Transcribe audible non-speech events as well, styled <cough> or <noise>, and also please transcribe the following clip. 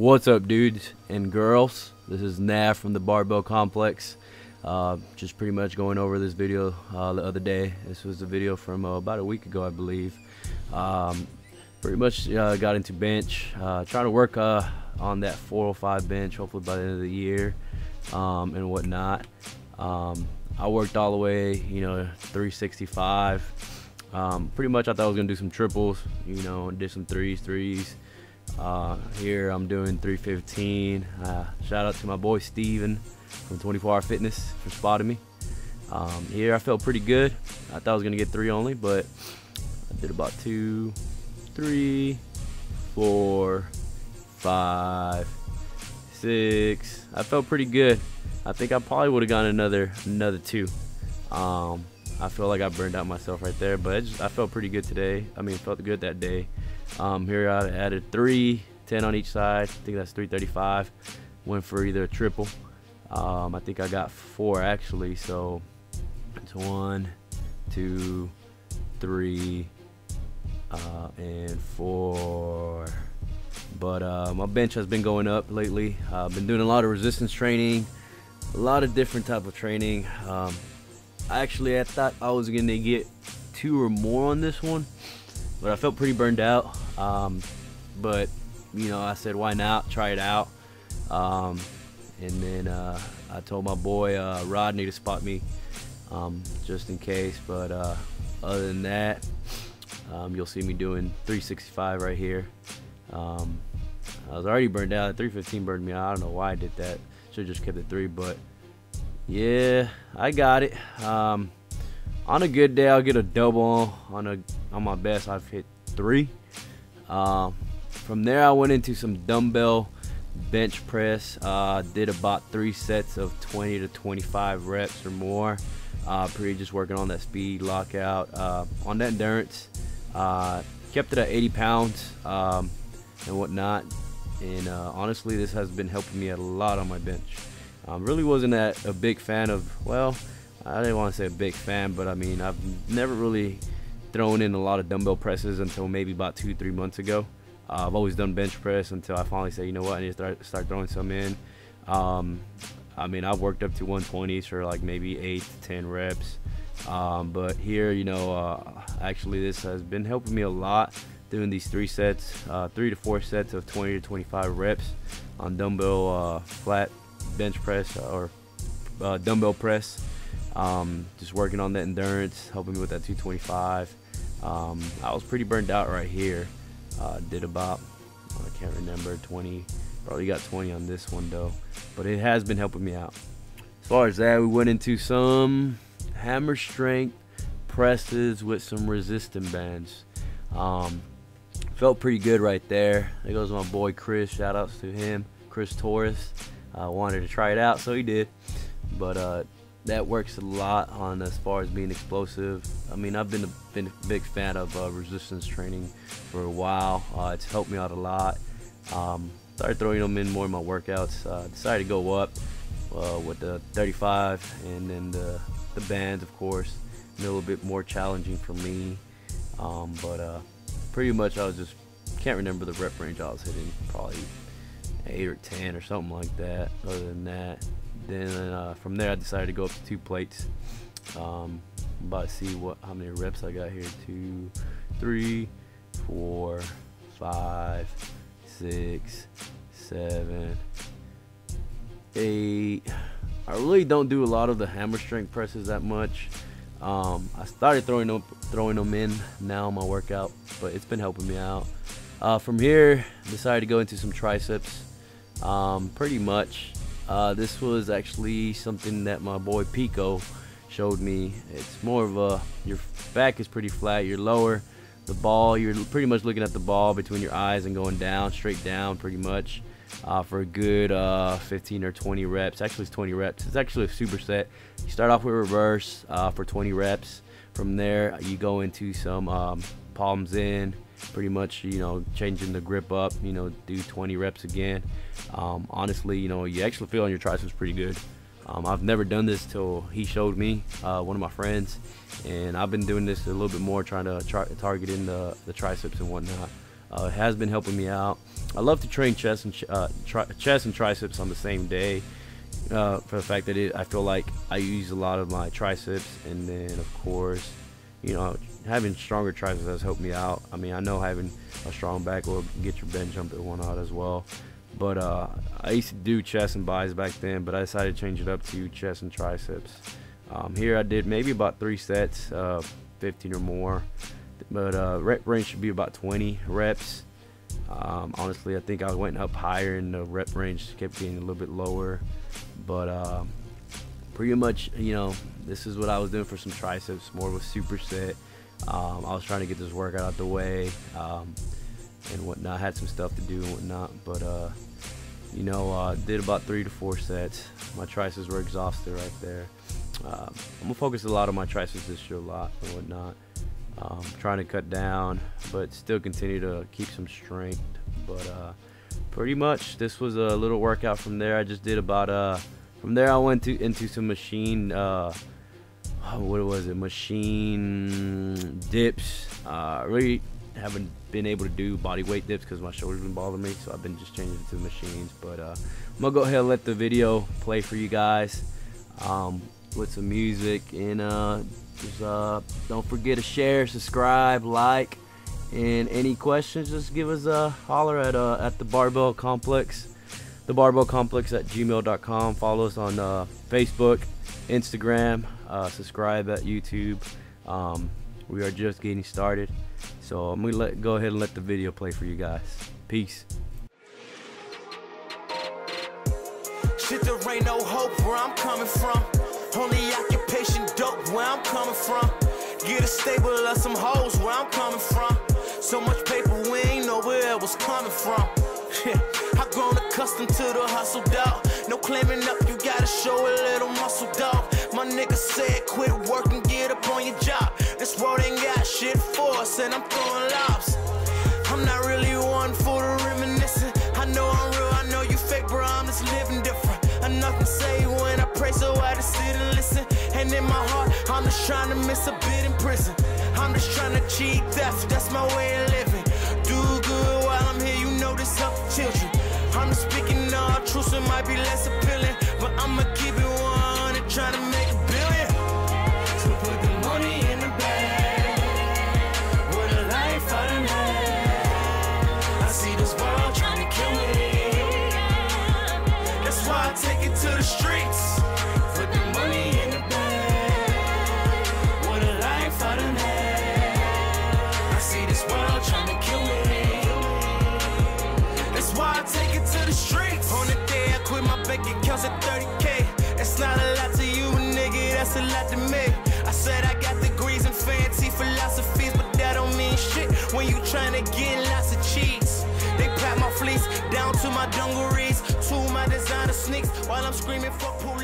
What's up, dudes and girls? This is Nav from the Barbell Complex. Uh, just pretty much going over this video uh, the other day. This was a video from uh, about a week ago, I believe. Um, pretty much uh, got into bench, uh, trying to work uh, on that 405 bench, hopefully by the end of the year um, and whatnot. Um, I worked all the way, you know, 365. Um, pretty much, I thought I was gonna do some triples, you know, did some threes, threes. Uh, here I'm doing 315. Uh, shout out to my boy Steven from 24 Hour Fitness for spotting me. Um, here I felt pretty good. I thought I was gonna get three only, but I did about two, three, four, five, six. I felt pretty good. I think I probably would have gotten another another two. Um, I feel like I burned out myself right there, but just, I felt pretty good today. I mean, felt good that day. Um, here I added three, 10 on each side. I think that's 335. Went for either a triple. Um, I think I got four actually. So it's one, two, three, uh, and four. But uh, my bench has been going up lately. I've been doing a lot of resistance training, a lot of different type of training. Um, actually, I thought I was gonna get two or more on this one but I felt pretty burned out. Um, but you know, I said, why not try it out? Um, and then uh, I told my boy uh, Rodney to spot me um, just in case. But uh, other than that, um, you'll see me doing 365 right here. Um, I was already burned out. 315 burned me out. I don't know why I did that. Should have just kept it three, but yeah, I got it. Um, on a good day, I'll get a double. On a on my best, I've hit three. Um, from there, I went into some dumbbell bench press. Uh, did about three sets of 20 to 25 reps or more. Uh, pretty just working on that speed lockout. Uh, on that endurance, uh, kept it at 80 pounds um, and whatnot. And uh, honestly, this has been helping me a lot on my bench. Um, really wasn't that a big fan of well I didn't want to say a big fan, but I mean, I've never really thrown in a lot of dumbbell presses until maybe about two, three months ago. Uh, I've always done bench press until I finally said, you know what, I need to start, start throwing some in. Um, I mean, I've worked up to 120s for like maybe eight to 10 reps. Um, but here, you know, uh, actually, this has been helping me a lot doing these three sets, uh, three to four sets of 20 to 25 reps on dumbbell uh, flat bench press or uh, dumbbell press. Um, just working on that endurance, helping me with that 225. Um, I was pretty burned out right here. Uh, did about, I can't remember, 20, probably got 20 on this one though. But it has been helping me out. As far as that, we went into some hammer strength presses with some resistance bands. Um, felt pretty good right there. There goes my boy Chris. Shout outs to him, Chris Torres. Uh, wanted to try it out, so he did. But uh, that works a lot on as far as being explosive. I mean, I've been a, been a big fan of uh, resistance training for a while. Uh, it's helped me out a lot. Um, started throwing them in more in my workouts. Uh, decided to go up uh, with the 35 and then the, the bands, of course. A little bit more challenging for me. Um, but uh, pretty much I was just, can't remember the rep range I was hitting. Probably 8 or 10 or something like that. Other than that, then uh, from there, I decided to go up to two plates. Um, about to see what how many reps I got here. Two, three, four, five, six, seven, eight. I really don't do a lot of the hammer strength presses that much. Um, I started throwing them, throwing them in now in my workout, but it's been helping me out. Uh, from here, decided to go into some triceps. Um, pretty much uh, this was actually something that my boy Pico showed me. It's more of a, your back is pretty flat, you're lower, the ball, you're pretty much looking at the ball between your eyes and going down, straight down pretty much. Uh, for a good uh, 15 or 20 reps. Actually, it's 20 reps. It's actually a superset. You start off with reverse uh, for 20 reps. From there, you go into some um, palms in, pretty much you know changing the grip up you know do 20 reps again um, honestly you know you actually feel on your triceps pretty good um, I've never done this till he showed me uh, one of my friends and I've been doing this a little bit more trying to target in the, the triceps and whatnot Uh, it has been helping me out. I love to train chest and uh, chest and triceps on the same day. Uh, for the fact that it, I feel like I use a lot of my triceps, and then of course, you know, having stronger triceps has helped me out. I mean, I know having a strong back will get your bench jump and whatnot as well. But uh, I used to do chest and bis back then, but I decided to change it up to chest and triceps. Um, here I did maybe about three sets, uh, 15 or more. But uh, rep range should be about 20 reps. Um, honestly, I think I went up higher and the rep range kept getting a little bit lower. But uh, pretty much, you know, this is what I was doing for some triceps, more of a superset. Um, I was trying to get this workout out the way um, and whatnot. I had some stuff to do and whatnot, but uh, you know, uh, did about three to four sets. My triceps were exhausted right there. Uh, I'm gonna focus a lot on my triceps this year, a lot and whatnot. Um, trying to cut down, but still continue to keep some strength. But uh, pretty much, this was a little workout from there. I just did about uh, from there I went to into some machine. Uh, what was it? Machine dips. Uh, really haven't been able to do body weight dips because my shoulders been bothering me, so I've been just changing to machines. But uh, I'm gonna go ahead and let the video play for you guys um, with some music, and uh, just uh, don't forget to share, subscribe, like, and any questions, just give us a holler at uh, at the Barbell Complex, the Barbell Complex at gmail.com. Follow us on uh, Facebook, Instagram, uh, subscribe at YouTube. Um, we are just getting started. So I'm gonna let go ahead and let the video play for you guys. Peace. Shit, there ain't no hope where I'm coming from. Only occupation dope where I'm coming from. Get a stable of some hoes where I'm coming from. So much paper we ain't know where it was coming from. <laughs> I grown accustomed to the hustle, dog. No claiming up, you gotta show a little muscle, dog. My nigga said quit working, get up on your job. This world ain't got shit for us, and I'm throwing lobs. I'm not really one for the reminiscing. I know I'm real, I know you fake, bro. I'm just living different. I'm nothing say when I pray, so I just sit and listen. And in my heart, I'm just trying to miss a bit in prison. I'm just trying to cheat theft, that's my way of living. I'm speaking all truth, it might be less appealing, but I'ma keep it a lot to me. I said I got degrees in fancy philosophies, but that don't mean shit when you trying to get lots of cheats. They pat my fleece down to my dungarees, to my designer sneaks, while I'm screaming for police.